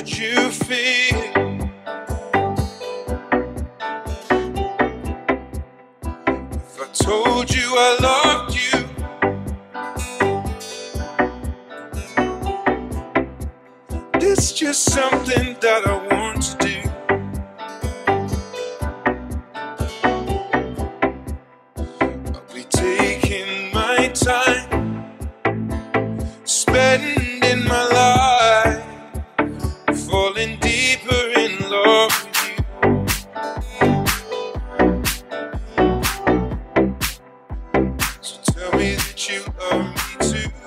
would you feel? If I told you I loved you, it's just something that I want to do. I'll be taking my time, spending you owe me to.